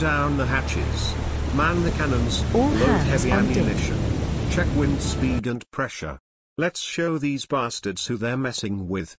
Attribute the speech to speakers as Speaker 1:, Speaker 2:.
Speaker 1: down the hatches. Man the cannons.
Speaker 2: All
Speaker 1: load heavy ammunition. Check wind speed and pressure. Let's show these bastards who they're messing with.